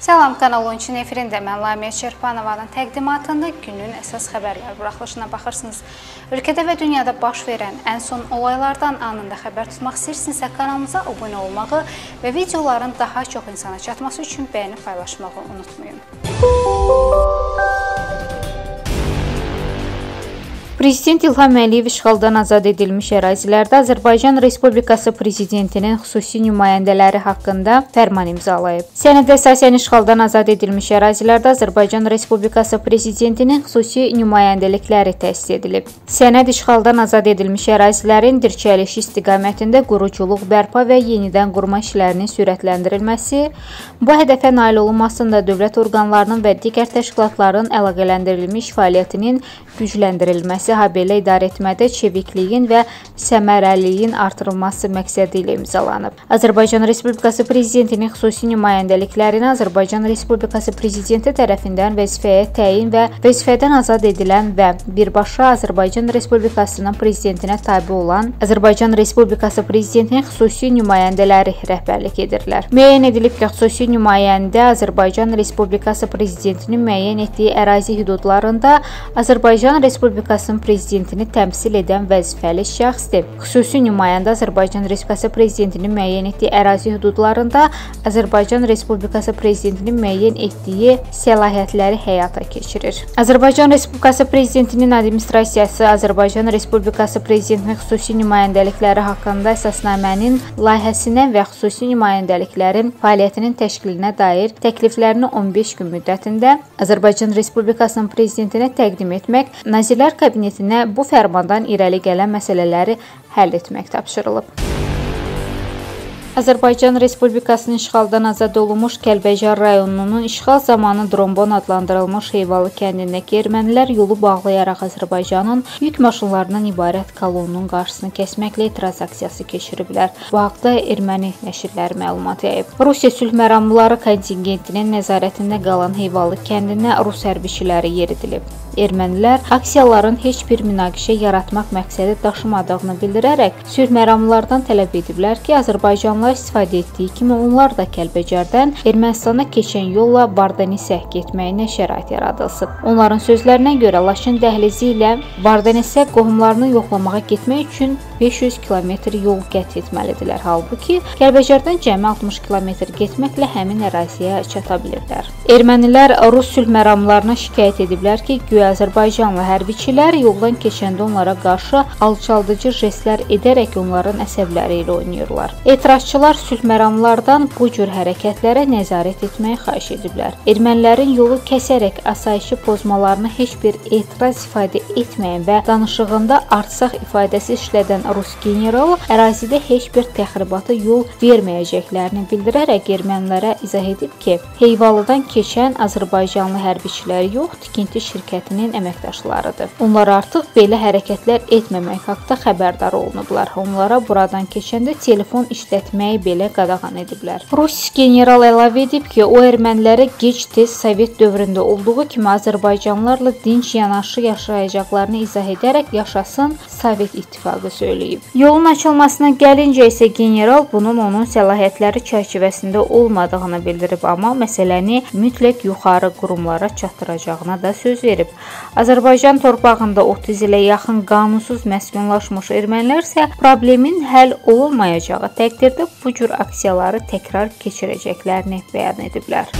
Salam, Kanal 13-ün efirində mən Lamiyə Çerpanovanın təqdimatında günün əsas xəbərlər buraxılışına baxırsınız. Ölkədə və dünyada baş verən ən son olaylardan anında xəbər tutmaq istəyirsinizsə kanalımıza abunə olmağı və videoların daha çox insana çatması üçün bəyənib paylaşmağı unutmayın. Prezident İlham Əliyev işğaldan azad edilmiş ərazilərdə Azərbaycan Respublikası Prezidentinin xüsusi nümayəndələri haqqında fərman imzalayıb. Sənədə əsasən işğaldan azad edilmiş ərazilərdə Azərbaycan Respublikası Prezidentinin xüsusi nümayəndəlikləri təsis edilib. Sənəd işğaldan azad edilmiş ərazilərin dirçəlişi istiqamətində quruculuq, bərpa və yenidən qurma işlərinin sürətləndirilməsi, bu hədəfə nail olunmasında dövlət orqanlarının və digər təşkilatların əlaqələndirilmiş fəaliyyətinin gücləndirilməsi habelə idarə etmədə çevikliyin və səmərəliliyin artırılması məqsədi ilə imzalanıb. Azərbaycan Respublikası Prezidentinin xüsusi nümayəndəliklərinə Azərbaycan Respublikası Prezidenti tərəfindən vəzifəyə təyin və vəzifədən azad edilən və birbaşa Azərbaycan Respublikasının prezidentinə tabe olan Azərbaycan Respublikası Prezidentinin xüsusi nümayəndələri rəhbərlik edirlər. Müəyyən edilib ki, xüsusi nümayəndə Azərbaycan Respublikası Prezidentinin müəyyən etdiyi ərazi hüdudlarında Azərbaycan Respublikasının Azərbaycan prezidentini təmsil edən vəzifəli şəxsdir. Xüsusi nümayəndə Azərbaycan Respublikası prezidentinin müəyyən etdiyi ərazi hüdudlarında Azərbaycan Respublikası prezidentinin müəyyən etdiyi səlahiyyətləri həyata keçirir. Azərbaycan Respublikası prezidentinin administrasiyası Azərbaycan Respublikası prezidentinin xüsusi nümayəndəlikləri haqqında əsasnamənin layihəsinə və xüsusi nümayəndəliklərin fəaliyyətinin təşkilinə dair təkliflərini 15 gün müddətində Azərbaycan Respublikasının prezidentinə təqdim etmək Nazirlər Kabinetinə bu fərmandan irəli gələn məsələləri həll etmək tapşırılıb. Azərbaycan Respublikasının işğaldan azad olunmuş Kəlbəcər rayonunun işğal zamanı Drombon adlandırılmış Heyvalı kəndindəki ermənilər yolu bağlayaraq Azərbaycanın yük maşınlarından ibarət kolonnunun qarşısını kəsməklə etiraz aksiyası keçiriblər. Bu haqda erməni nəşrləri məlumat yayıb. Rusiya sülh məramlıları kontingentinin nəzarətində qalan Heyvalı kəndinə rus hərbiçiləri yeridilib. Ermənilər aksiyaların heç bir münaqişə yaratmaq məqsədi daşımadığını bildirərək sülh məramlılardan tələb ediblər ki, Azərbaycanlılar istifadə etdiyi kimi onlar da Kəlbəcərdən Ermənistana keçən yolla Bardanisə getməyinə şərait yaradılsın. Onların sözlərinə görə Laçın dəhlizi ilə Bardanisə qohumlarını yoxlamağa getmək üçün 500 kilometr yol qət etməlidirlər. Halbuki Kəlbəcərdən cəmi 60 kilometr getməklə həmin əraziyə çata bilirlər. Ermənilər Rus sülh məramlarına şikayət ediblər ki, güya Azərbaycanlı hərbiçilər yoldan keçəndə onlara qarşı alçaldıcı jestlər edərək onların əsəbləri ilə oynayırlar. Etirazçılar sülh məramlardan bu cür hərəkətlərə nəzarət etməyi xahiş ediblər. Ermənilərin yolu kəsərək asayişi pozmalarına heç bir etiraz ifadə etməyən və danışığında artsaq ifadəsi işlədən Rus generalı ərazidə heç bir təxribata yol verməyəcəklərini bildirərək ermənilərə izah edib ki, Heyvalıdan keçən Azərbaycanlı hərbiçilər yox, tikinti şirkətinin əməkdaşlarıdır. Onlar artıq belə hərəkətlər etməmək haqqında xəbərdar olunublar. Onlara buradan keçəndə telefon işlətməyi belə qadağan ediblər. Rus general əlavə edib ki, o ermənilərə gec-tez Sovet dövründə olduğu kimi Azərbaycanlılarla dinc yanaşı yaşayacaqlarını izah edərək yaşasın Sovet İttifaqı söyləyib. Yolun açılmasına gəlincə isə general bunun onun səlahiyyətləri çərçivəsində olmadığını bildirib, amma məsələni mütləq yuxarı qurumlara çatdıracağına da söz verib. Azərbaycan torpağında 30 ilə yaxın qanunsuz məskunlaşmış ermənilər isə problemin həll olunmayacağı təqdirdə bu cür aksiyaları təkrar keçirəcəklərini bəyan ediblər.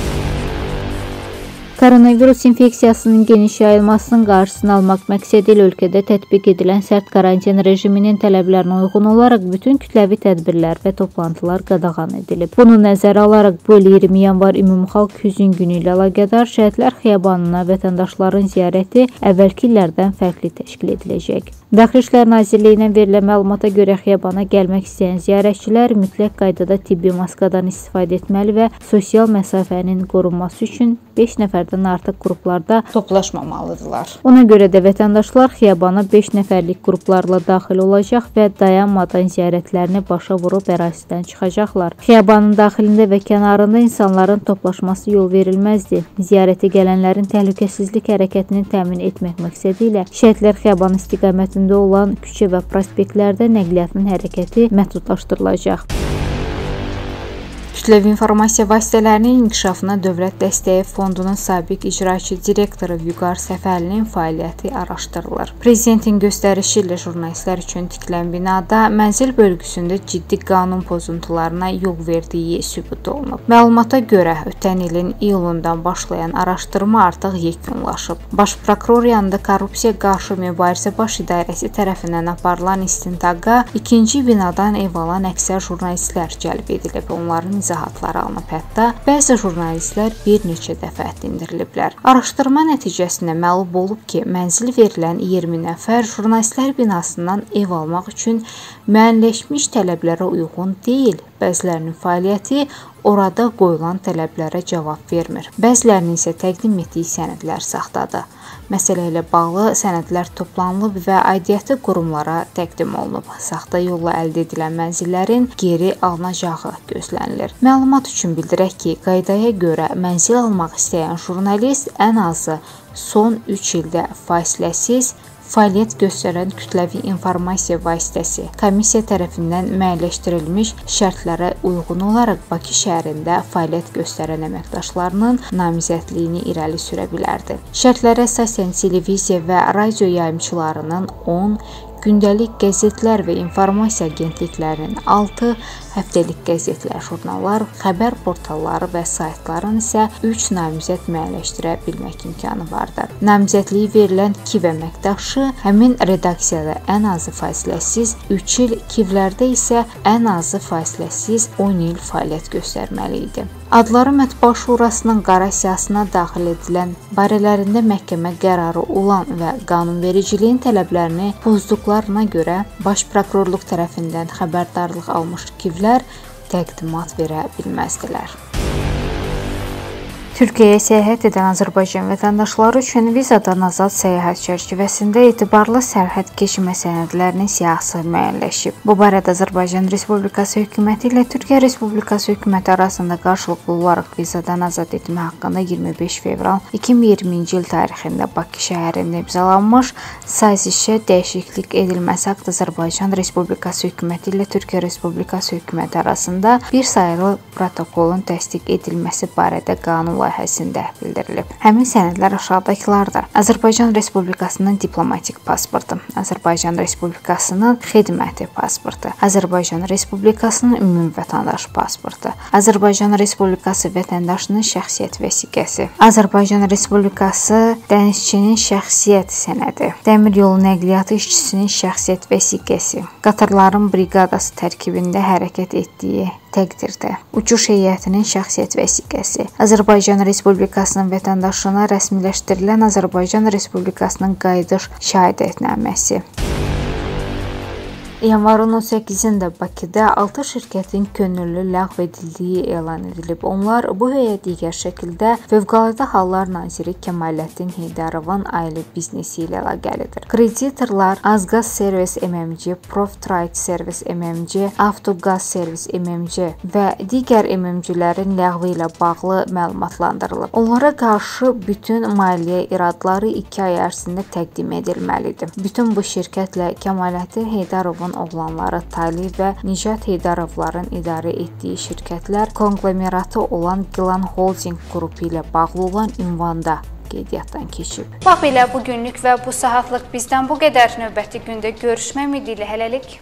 Koronavirus infeksiyasının geniş yayılmasının qarşısını almaq məqsədi ilə ölkədə tətbiq edilən sərt karantin rejiminin tələblərinə uyğun olaraq bütün kütləvi tədbirlər və toplantılar qadağan edilib. Bunu nəzərə alaraq bu il 20 yanvar ümumxalq hüzün günü ilə əlaqədar Şəhidlər Xiyabanına vətəndaşların ziyarəti əvvəlki illərdən fərqli təşkil ediləcək. Daxili İşlər Nazirliyindən verilən məlumata görə xiyabana gəlmək istəyən ziyarətçilər mütləq qaydada tibbi maskadan istifadə etməli və sosial məsafənin qorunması üçün 5 nəfərdən artıq qruplarda toplaşmamalıdırlar. Ona görə də vətəndaşlar xiyabana 5 nəfərlik qruplarla daxil olacaq və dayanmadan ziyarətlərini başa vurub ərazidən çıxacaqlar. Xiyabanın daxilində və kənarında insanların toplaşması yol verilməzdi. Ziyarətə gələnlərin təhlükəsizlik hərəkətini təmin etmək məqsədi ilə Şəhidlər Xiyabanı istiqamətində olan küçə və prospektlərdə nəqliyyatın hərəkəti məhdudlaşdırılacaq. Kütləvi informasiya vasitələrinin inkişafına Dövlət Dəstəyi Fondunun sabiq icraçı direktoru Vüqar Səfərlinin fəaliyyəti araşdırılır. Prezidentin göstərişi ilə jurnalistlər üçün tikilən binada mənzil bölgüsündə ciddi qanun pozuntularına yol verdiyi sübut olunub. Məlumata görə ötən ilin iyulundan başlayan araşdırma artıq yekunlaşıb. Baş prokuror yanında korrupsiya qarşı mübarizə baş idarəsi tərəfindən aparılan istintaqa ikinci binadan ev alan əksər jurnalistlər cəlb edilib. Onların izahatları alınıb. Hətta bəzi jurnalistlər bir neçə dəfə dindiriliblər. Araşdırma nəticəsində məlum olub ki, mənzil verilən 20 nəfər jurnalistlər binasından ev almaq üçün müəyyənləşmiş tələblərə uyğun deyil. Bəzilərinin fəaliyyəti orada qoyulan tələblərə cavab vermir. Bəzilərinin isə təqdim etdiyi sənədlər saxtadır. Məsələ ilə bağlı sənədlər toplanılıb və aidiyyəti qurumlara təqdim olunub. Saxta yolla əldə edilən mənzillərin geri alınacağı gözlənilir. Məlumat üçün bildirək ki, qaydaya görə mənzil almaq istəyən jurnalist ən azı son 3 ildə fasiləsiz fəaliyyət göstərən kütləvi informasiya vasitəsi komissiya tərəfindən müəyyənləşdirilmiş şərtlərə uyğun olaraq Bakı şəhərində fəaliyyət göstərən əməkdaşlarının namizədliyini irəli sürə bilərdi. Şərtlərə əsasən televiziya və radio yayımçılarının 10 gündəlik qəzetlər və informasiya agentliklərinin 6, həftəlik qəzetlər, jurnallar, xəbər portalları və saytların isə 3 namizəd müəyyənləşdirə bilmək imkanı vardır. Namizədliyi verilən KİV əməkdaşı həmin redaksiyada ən azı fasiləsiz 3 il, KİV-lərdə isə ən azı fasiləsiz 10 il fəaliyyət göstərməli idi. Adları Mətbuat Şurasının qara siyahısına daxil edilən, barələrində məhkəmə qərarı olan və qanunvericiliyin tələblərini pozduqlarına görə Baş Prokurorluq tərəfindən xəbərdarlıq almış kivlər təqdimat verə bilməzdilər. Türkiyəyə səyahət edən Azərbaycan vətəndaşları üçün vizadan azad səyahət çərçivəsində etibarlı sərhəd keçmə sənədlərinin siyahısı müəyyənləşib. Bu barədə Azərbaycan Respublikası hökuməti ilə Türkiyə Respublikası hökuməti arasında qarşılıqlı olaraq vizadan azad etmə haqqında 25 fevral 2020-ci il tarixində Bakı şəhərində imzalanmış sazişə dəyişiklik edilməsi haqqında Azərbaycan Respublikası hökuməti ilə Türkiyə Respublikası hökuməti arasında bir sayılı protokolun təsdiq edilməsi barədə qanun layihəsində bildirilib. Həmin sənədlər aşağıdakılardır: Azərbaycan Respublikasının diplomatik pasportu, Azərbaycan Respublikasının xidməti pasportu, Azərbaycan Respublikasının ümumi vətəndaş pasportu, Azərbaycan Respublikası vətəndaşının şəxsiyyət vəsiqəsi, Azərbaycan Respublikası dənizçinin şəxsiyyət sənədi, dəmir yolu nəqliyyatı işçisinin şəxsiyyət vəsiqəsi, qatarların briqadası tərkibində hərəkət etdiyi təqdirdə uçuş heyətinin şəxsiyyət vəsiqəsi, Azərbaycan Respublikasının vətəndaşlığına rəsmiləşdirilən Azərbaycan Respublikasının qayıdış şahidətnaməsi. Yanvarın 18-də Bakıda 6 şirkətin könüllü ləğv edildiyi elan edilib. Onlar bu həyə digər şəkildə Fövqəladə Hallar naziri Kəmaləddin Heydarovun ailə biznesi ilə əlaqəlidir. Kreditorlar Azqaz Servis MMC, Proftrade Servis MMC, Avtoqaz Servis MMC və digər MMC-lərin ləğvi ilə bağlı məlumatlandırılıb. Onlara qarşı bütün maliyyə iradları 2 ay ərzində təqdim edilməlidir. Bütün bu şirkətlə Kəmaləddin Heydarovun Heydarovun oğlanları Tali və Nicat Heydarovların idarə etdiyi şirkətlər konqlomeratı olan Gilan Holding qrupu ilə bağlı olan ünvanda qeydiyyatdan keçib. Bax belə bu günlük və bu saatlıq bizdən bu qədər. Növbəti gündə görüşmək ümidi ilə hələlik